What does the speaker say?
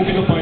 música para